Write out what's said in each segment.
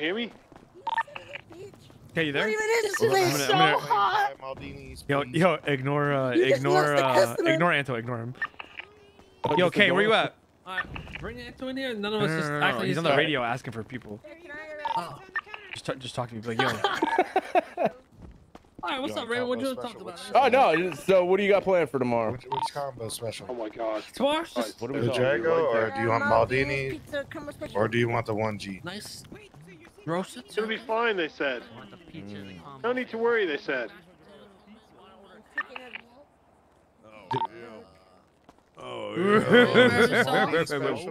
hear me? Okay, you there? Not even I'm gonna- so gonna- hot. Yo, yo, ignore, uh, ignore, uh, ignore Anto, ignore him. Oh, Yo, just Kay, where you at? Alright, bring it to in here. None of No, us no, just no, no, act like He's on the not- radio asking for people. Oh. Just, t- just talk to me. Like, yo, Alright, what's up, want Raymond? What you combo want to talk about? Which- Oh no. So what do you got planned for tomorrow? Which, which combo special? Oh my god. Tomorrow's just What do we The call Jago or do you want Maldini Pizza combo special. or do you want the 1G? nice roasted. It's gonna be fine, they said. Want the pizza in the combo. No need to worry, they said. Yeah.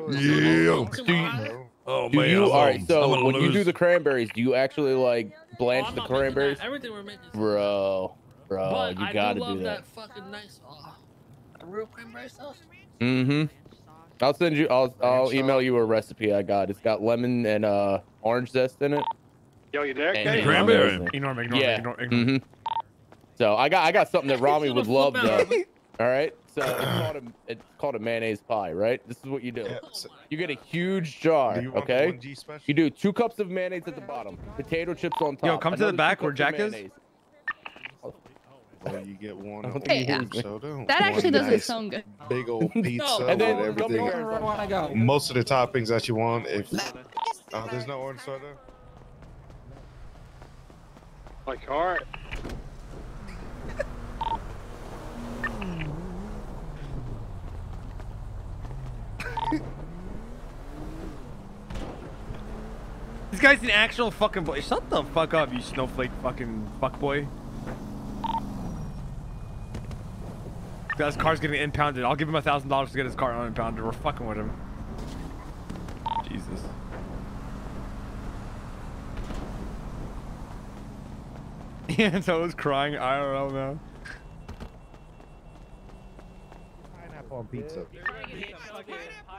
Do you, Oh do man, you all right? So gonna when you do the cranberries, do you actually like Oh, blanch I'm the not making that. cranberries? Everything we're making. Bro, bro, but you gotta do love do that. that fucking nice. Oh, real cranberry sauce. Mm-hmm. I'll send you. I'll I'll Ranch email sauce. you a recipe I got. It's got lemon and uh orange zest in it. Yo, you there, And Kay? Cranberry. amazing. ignore him, ignore Yeah. him, ignore, ignore. Mm-hmm. So I got I got something that Ramee would love flipped though. All right. So it's called a it's called a mayonnaise pie, right? This is what you do. Yeah, You get a huge jar, do you okay? the 1G special? You do two cups of mayonnaise at the bottom, potato chips on top. Yo, come to the back where Jack is. mayonnaise. Well, you get one Okay. of Hey, each actually- soda, That actually doesn't nice sound good. Big old pizza And then with come everything. here and wanna go. Most of the toppings that you want. If oh, there's no orange soda. My car. This guy's an actual fucking boy. Shut the fuck up, you snowflake fucking fuckboy. His car's getting impounded. I'll give him a thousand dollars to get his car unimpounded. We're fucking with him. Jesus. Yeah, so I was crying. I don't know, man. Pineapple on pizza.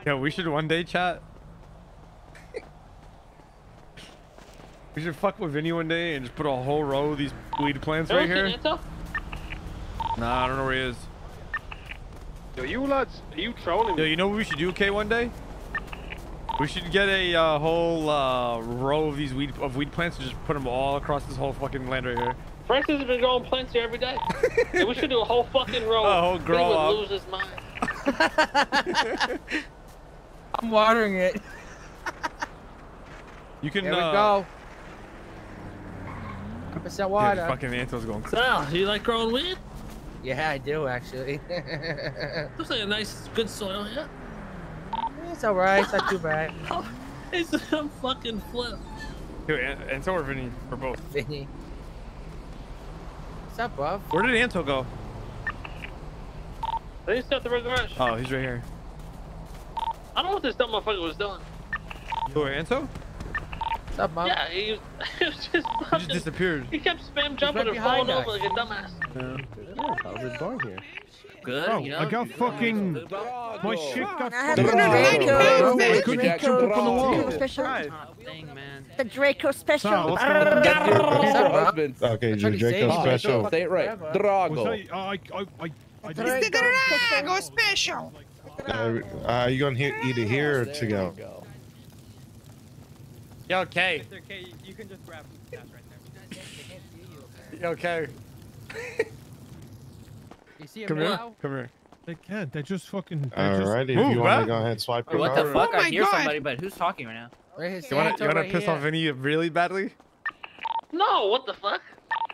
Yeah, we should one day chat. we should fuck with Vinny one day and just put a whole row of these weed plants right here. Anto? Nah, I don't know where he is. Yo, you lads, are you trolling Yo, you know what we should do, K, one day? We should get a uh, whole uh, row of these weed of weed plants and just put them all across this whole fucking land right here. Francis has been growing plants here every day. yeah, we should do a whole fucking row. A whole He grow would up. lose his mind. I'm watering it. You can. Here we uh, go. 100% Yeah, water. fucking Anto's going. Sal, you like growing weed? Yeah, I do actually. Looks like a nice, good soil here. it's alright. It's not too bad. Oh, it's a fucking flip. Yo, An- Anto or Vinny? For both. Vinny. What's up, buff? Where did Anto go? They used to have the red garage. Oh, he's right here. I don't know what this dumb motherfucker was doing. Who, Anto? What's up, mom? Yeah, he, he was just He just disappeared. he kept spam jumping right and falling behind over like a dumbass. Yeah. How's it going here? Good, Oh, you know. I got fucking my shit got I have fucking the Draco. Hey, The Jack, Draco jump on the wall. Draco special. Man. The Draco special. Sal, what's Arrgh. going on? Up, husband? Okay, I'm your trying to say Draco special. Say it right. Drago. I, I, I, I, I Draco just, special. Uh, are you gonna hear, eat here or to go? Yo, K. You can just grab that right there. Yo, K. You see him Come here. Come here. they can't. They just fucking. They just, Alright, if you want to go ahead and swipe your What the fuck? Oh I hear God. somebody, but who's talking right now? Right You wanna, right piss here. off any really badly? No, what the fuck?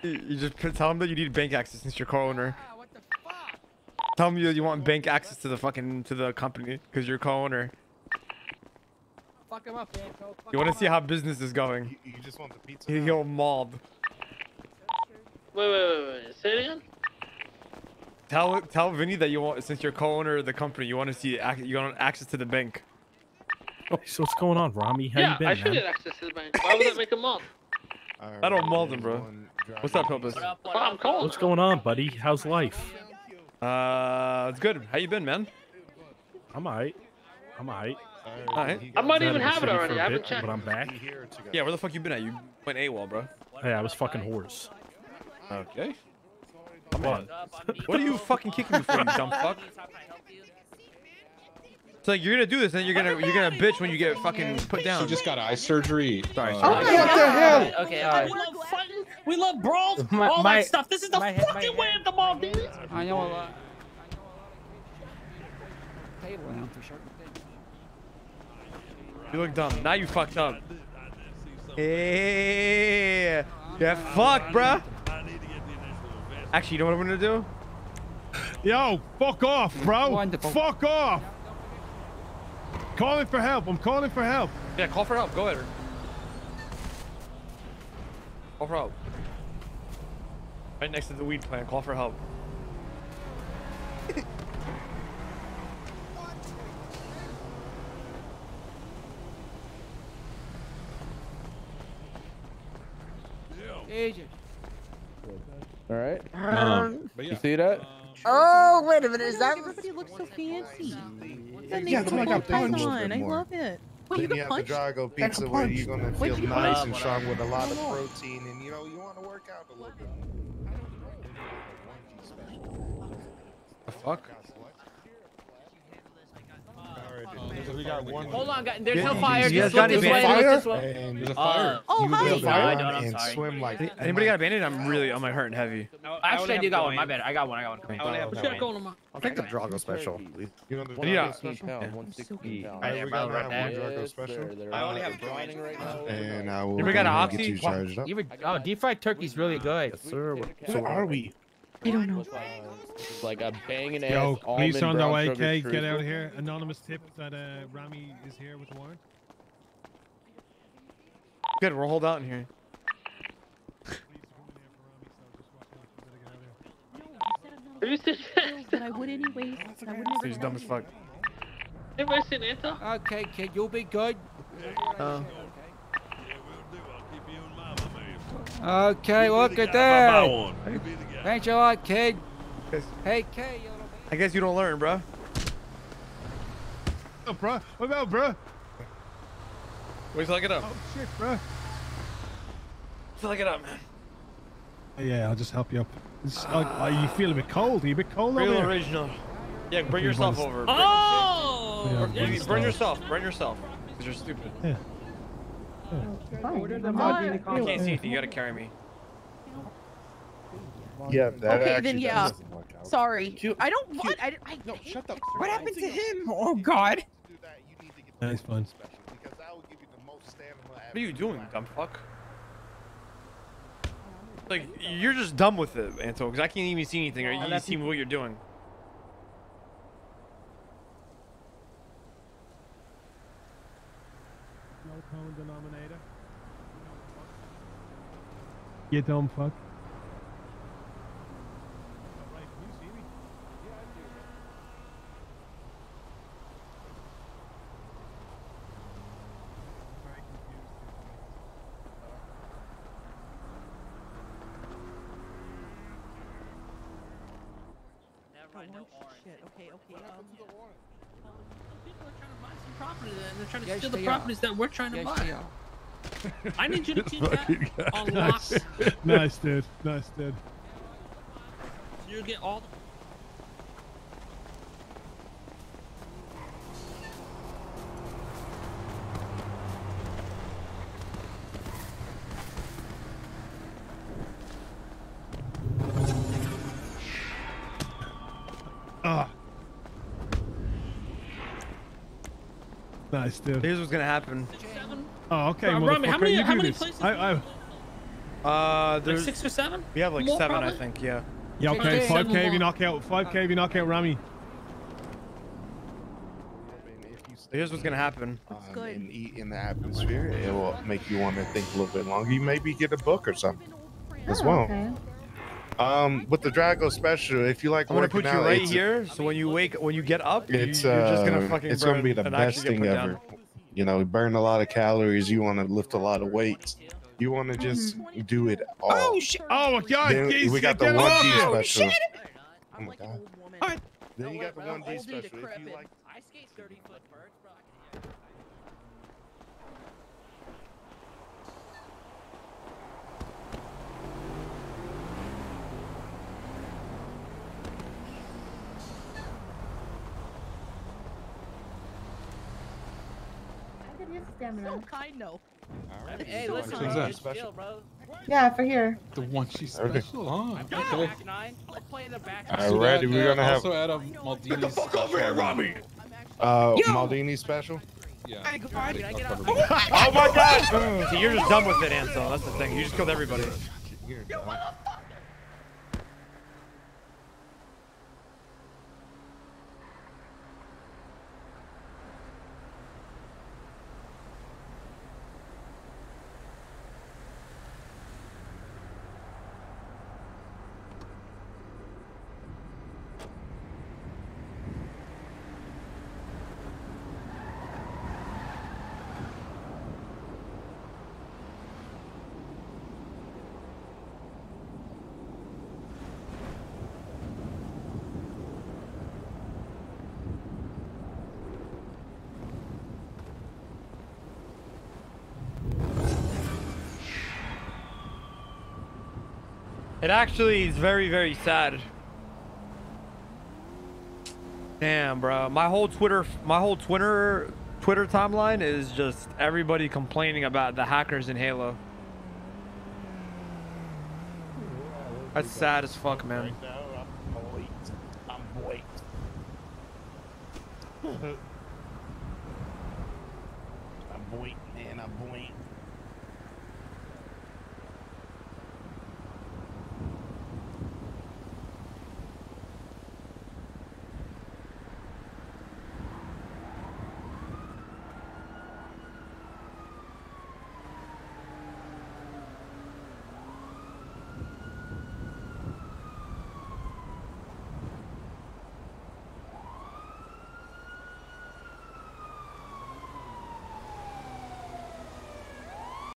You, you just tell him that you need bank access since you're co-owner. Ah, what the fuck? Tell him you, you want bank access to the fucking to the company because you're co-owner. Fuck him up, Anto. Fuck You want to see up. how business is going? You, you just want the pizza? He- now? He'll mauled. Wait, wait, wait, wait. Say it again? Tell tell Vinny that you want since you're co-owner of the company, you want to see you want access to the bank. Oh, so what's going on, Ramee? How yeah, you been, I should man? get access to the bank. Why would that make a month? Alright, I don't mold him, bro. What's up, Drago Pilbus? pizza. Well, I'm cold. What's going on, buddy? How's life? Uh, it's good. How you been, man? I'm alright. I'm alright. Alright. I might even have it city already. for a I haven't bit, checked. But I'm back. Here. Yeah, where the fuck you been at? You went AWOL, bro. Hey, I was fucking whores. Okay. What? What are you fucking kicking me for, you dumb fuck? It's like, you're gonna do this, and you're gonna you're gonna bitch when you get fucking put down. She just got eye surgery. Sorry, Uh, sorry. Oh my what the hell? Okay, We love fighting. We love brawls. My- all my- that stuff. This is the my head- my fucking way of the Maldives. I know a lot. Table now for sure. You look dumb. Now you fucked up. Yeah. Yeah, fuck, bruh. Actually, you know what I'm gonna do? Yo, fuck off, bro. Fuck off. Calling for help. I'm calling for help. Yeah, call for help. Go ahead. Call for help. Right next to the weed plant. Call for help. Jesus. All right. Um, But You see that? oh, wait a minute. Is that? Everybody looks so fancy. Yeah, it's like I punched on. I love it. Wait, you Then you can have the punch? Drago pizza where you're gonna Wait, feel you nice punch? and strong with a lot of protein, and you know you want to work out a little bit. The fuck? We got one. Hold on, guys. There's Yeah, no fire. Just look this way. Look this way. And there's a Uh. Oh, you hi. will No, I don't, I'm sorry. swim like. Anybody got a bandage? I'm really, I'm like hurting heavy. Actually, I do got one. My bad. I got one. I got one. I only have What's got going? I'll take the Drago special. You know the Yeah. Drago special? Yeah. 160 pound. Alright, we gotta have one Drago Yes, special. I only have grinding right now. And I will You ever got go an get oxy? you charged up. Oh, deep fried turkey's really good. Yes, sir. Where are we? I don't know. It's like a banging ass Yo, almond police on their brown way. sugar Kay, get out of here. Anonymous tip that uh, Ramee is here with Warren. warrant. Good, we'll hold out in here. Police are coming here for Ramee, so just watch out. We better get out of here. Have you seen But I would anyways. I would never. He's dumb as fuck. Ever seen Anta? Okay, kid, you'll be good. Uh, Okay, look at that. Thanks a lot, kid. Hey, kid. I guess you don't learn, bruh. Oh, bro. What about, bro? Wait till I get up. Oh, shit, bro. Till I get up, man. Yeah, I'll just help you up. It's, uh, uh, you feel a bit cold? Are you a bit cold over Real original. Yeah, bring yourself but over. Oh! Yeah, Bring, but you- burn yourself. Burn yourself. Because you're stupid. Yeah. You can't see anything. You gotta carry me. Yeah, that Okay, actually then yeah. doesn't work out. Sorry. Cute. I don't want. I, I No, shut the. What happened to him? Oh God. Do that, you need to get the That's fine. special because that will give you the most stamina. What are you doing, dumb fuck? Oh, like, you're just dumb with it, Anto, because I can't even see anything, or oh, you see what you're doing. No common denominator. You dumb fuck. Right, can you see me? Very confused. Shit. Okay. Okay. Um, People are trying to buy some property and they're trying to Yes, steal the they properties that we're trying to Yes, buy. I need you to keep that Fucking on lock. Nice, dude. Nice, dude. you get all the Nice, dude. Here's what's gonna happen. Oh, okay, Uh, Ramee, how many- you how many this. places I, I, you Uh, Like there's six or seven? we have like More seven, I think. Yeah. yeah, Okay, okay. 5k if you knock out. 5k if you knock out Ramee. Here's what's gonna happen. um, and eat in the atmosphere, it will make you want to think a little bit longer. You maybe get a book or something as well. Um, with the Drago special, if you like I'm gonna put you out, right it's, here, so when you wake, when you get up, you, you're It's just gonna uh, fucking it's gonna be the best thing ever. down. You know, burn a lot of calories. You want to lift a lot of weights. You want to just do it all. oh shit. Oh my god, Then geez, we got the one off G you. special. Oh I'm my like God. an old woman. Then you got the I'm one G old and special. If you like I skate 30 foot stamina. I know. Hey, So listen, which bro, that? it's chill, bro. Yeah, for here. The one she's Okay. special, huh? Play the Okay. back nine. Let's play the back nine. Alrighty, that, we're uh, gonna have also add a Maldini's special. uh Yo! Maldini special. Yeah. My God. Can I get out? Oh my god! See, you're just done with it, Ansel. That's the thing. You just killed everybody. You're It actually is very, very sad. Damn, bro. My whole Twitter, my whole Twitter, Twitter timeline is just everybody complaining about the hackers in Halo. That's sad as fuck, man. I'm. I'm white. I'm white.